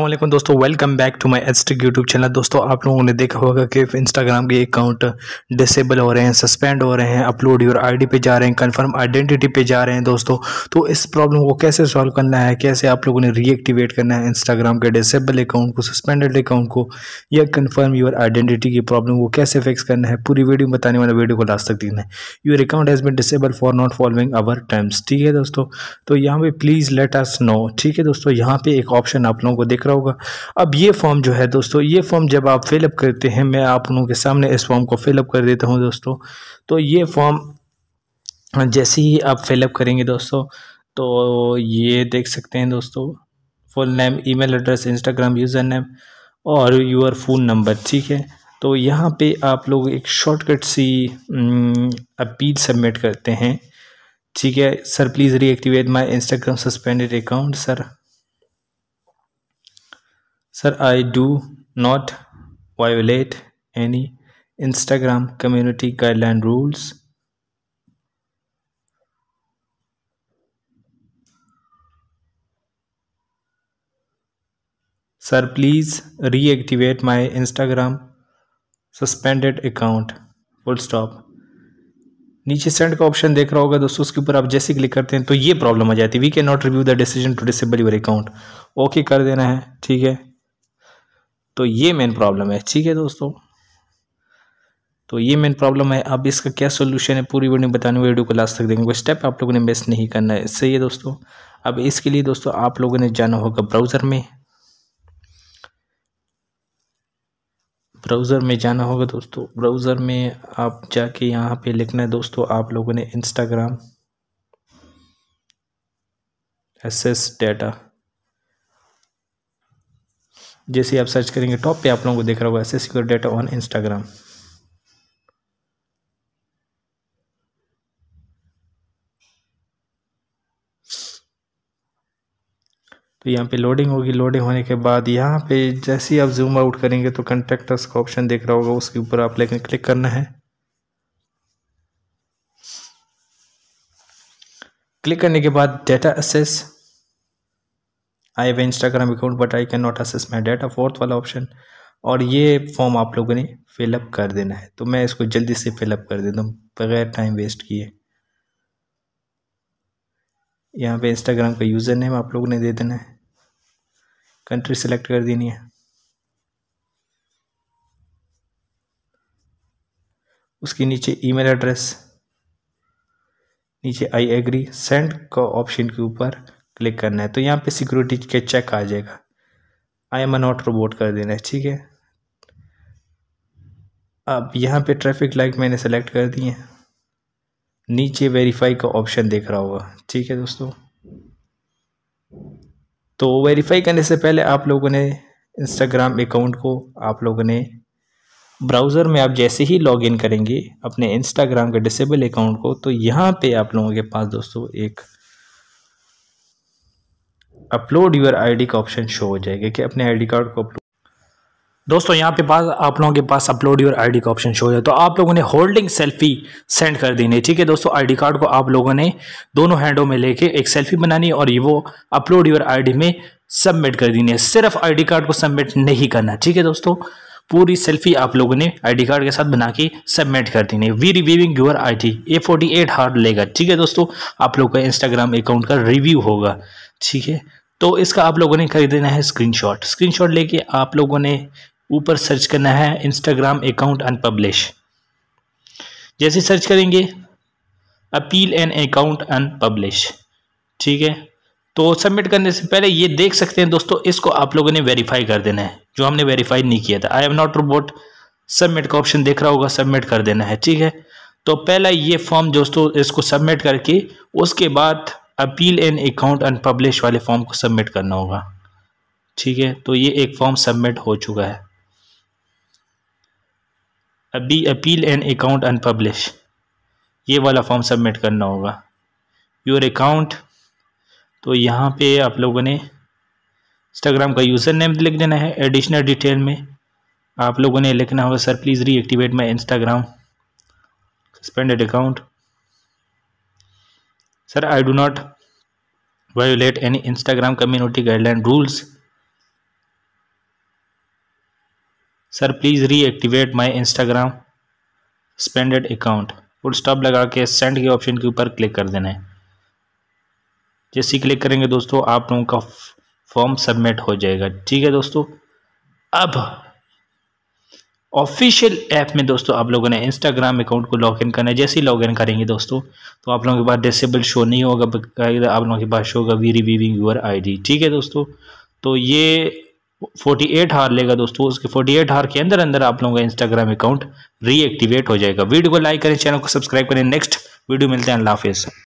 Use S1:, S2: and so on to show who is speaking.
S1: वालेकुम दोस्तों welcome back to my एचटिक यूट्यूब चैनल दोस्तों, आप लोगों ने देखा होगा कि इंस्टाग्राम के अकाउंट डिसेबल हो रहे हैं सस्पेंड हो रहे हैं अपलोड योर आईडी पे जा रहे हैं कंफर्म आइडेंटिटी पे जा रहे हैं दोस्तों। तो इस प्रॉब्लम को कैसे सॉल्व करना है, कैसे आप लोगों ने रीएक्टिवेट करना है इंस्टाग्राम के डिसेबल अकाउंट को सस्पेंडेड अकाउंट को, या कन्फर्म योर आइडेंटिटी की प्रॉब्लम को कैसे फिक्स करना है, पूरी वीडियो बताने वाला वीडियो को लास्ट तक है। Your account has been disable for not following our terms ठीक है दोस्तों? तो यहाँ पे प्लीज़ लेट अस नो ठीक है दोस्तों? यहाँ पर एक ऑप्शन आप लोगों को दिख रहा होगा। अब ये फॉर्म जो है दोस्तों, ये फॉर्म जब आप फिलअप करते हैं, मैं आप लोगों के सामने इस फॉर्म को फिलअप कर देता हूँ दोस्तों। तो ये फॉर्म जैसे ही आप फिलअप करेंगे दोस्तों तो ये देख सकते हैं दोस्तों full name email address Instagram user name और यूर फ़ोन नंबर ठीक है? तो यहाँ पे आप लोग एक शॉर्टकट सी अपील सबमिट करते हैं। ठीक है? Sir please reactivate my Instagram suspended account sir sir I do not violate any Instagram community guideline rules sir please reactivate my Instagram suspended account full stop नीचे सेंड का option देख रहा होगा दोस्तों, उसके ऊपर आप जैसे क्लिक करते हैं तो ये प्रॉब्लम आ जाती है। We can not review the decision to disable your account okay कर देना है। ठीक है? तो ये मेन प्रॉब्लम है। ठीक है दोस्तों? तो ये मेन प्रॉब्लम है। अब इसका क्या सोल्यूशन है? पूरी वीडियो बताने वीडियो को लास्ट तक देंगे कोई स्टेप आप लोगों ने मिस नहीं करना है। सही है दोस्तों? अब इसके लिए दोस्तों आप लोगों ने जाना होगा ब्राउज़र में। ब्राउज़र में जाना होगा दोस्तों। ब्राउज़र में आप जाके यहाँ पे लिखना है दोस्तों आप लोगों ने इंस्टाग्राम एस डेटा जैसे आप सर्च करेंगे टॉप पे आप लोगों को देख रहा होगा as secure data on Instagram तो यहाँ पे लोडिंग होगी। लोडिंग होने के बाद यहाँ पे जैसे ही आप जूम आउट करेंगे तो कंटेक्टर्स का ऑप्शन देख रहा होगा। उसके ऊपर आप लेकिन क्लिक करना है। क्लिक करने के बाद data access I have Instagram account but I can not access my data fourth वाला ऑप्शन और ये फॉर्म आप लोगों ने फिलअप कर देना है। तो मैं इसको जल्दी से फिलअप कर देता हूँ, बगैर टाइम वेस्ट किए। यहाँ पे इंस्टाग्राम का यूज़र नेम आप लोगों ने दे देना है। कंट्री सेलेक्ट कर देनी है। उसके नीचे ईमेल एड्रेस नीचे आई एग्री सेंड का ऑप्शन के ऊपर क्लिक करना है तो यहाँ पे सिक्योरिटी के चेक आ जाएगा। आई एम नॉट रोबोट कर देना है, ठीक है? अब यहाँ पे ट्रैफ़िक लाइट मैंने सेलेक्ट कर दी है। नीचे वेरीफाई का ऑप्शन देख रहा होगा, ठीक है दोस्तों? तो वेरीफाई करने से पहले आप लोगों ने इंस्टाग्राम अकाउंट को आप लोगों ने ब्राउज़र में आप जैसे ही लॉगिन करेंगे, अपने इंस्टाग्राम के डिसेबल अकाउंट को तो यहाँ पे आप लोगों के पास दोस्तों एक अपलोड यूर आईडी का ऑप्शन शो हो जाएगा कि अपने आईडी कार्ड को अपलोड दोस्तों, यहाँ पे पास आप लोगों के पास अपलोड योर आईडी का ऑप्शन शो है। तो आप लोगों ने होल्डिंग सेल्फी सेंड कर देनी है। ठीक है दोस्तों आईडी कार्ड को आप लोगों ने दोनों हैंडों में लेके एक सेल्फी बनानी है और ये वो अपलोड योर आईडी में सबमिट कर देनी है। सिर्फ़ आईडी कार्ड को सबमिट नहीं करना। ठीक है दोस्तों पूरी सेल्फी आप लोगों ने आईडी कार्ड के साथ बना के सबमिट कर देनी है। We reviewing your I T a forty eight hour लेगा। ठीक है दोस्तों? आप लोग का इंस्टाग्राम अकाउंट का रिव्यू होगा। ठीक है? तो इसका आप लोगों ने कर देना है स्क्रीनशॉट स्क्रीनशॉट लेके आप लोगों ने ऊपर सर्च करना है इंस्टाग्राम अकाउंट अनपब्लिश जैसे सर्च करेंगे अपील एन अकाउंट अनपब्लिश ठीक है? तो सबमिट करने से पहले ये देख सकते हैं दोस्तों, इसको आप लोगों ने वेरीफाई कर देना है, जो हमने वेरीफाई नहीं किया था। I am not robot submit का ऑप्शन देख रहा होगा सबमिट कर देना है, ठीक है? तो पहला ये फॉर्म दोस्तों, इसको सबमिट करके, उसके बाद अपील एन अकाउंट अनपब्लिश वाले फॉर्म को सबमिट करना होगा। ठीक है? तो ये एक फॉर्म सबमिट हो चुका है। अभी अपील एन अकाउंट अनपब्लिश ये वाला फॉर्म सबमिट करना होगा। योर अकाउंट तो यहाँ पे आप लोगों ने इंस्टाग्राम का यूज़र नेम लिख देना है एडिशनल डिटेल में आप लोगों ने लिखना होगा sir please reactivate my Instagram suspended account sir I do not violate any Instagram community guideline rules sir please reactivate my Instagram suspended account full stop लगा के सेंड के ऑप्शन के ऊपर क्लिक कर देना है। जैसे क्लिक करेंगे दोस्तों, आप लोगों का फॉर्म सबमिट हो जाएगा। ठीक है दोस्तों? अब ऑफिशियल ऐप में दोस्तों, आप लोगों ने इंस्टाग्राम अकाउंट को लॉगिन करना है। जैसे ही लॉगिन करेंगे दोस्तों तो आप लोगों के पास डिसेबल शो नहीं होगा आप लोगों के पास शो होगा वी रिवीविंग यूर आईडी ठीक है दोस्तों? तो ये 48 हार लेगा दोस्तों। उसके 48 हार के अंदर अंदर आप लोगों का इंस्टाग्राम अकाउंट रीएक्टिवेट हो जाएगा। वीडियो को लाइक करें चैनल को सब्सक्राइब करें। नेक्स्ट वीडियो मिलते हैं। अल्लाह हाफिज़।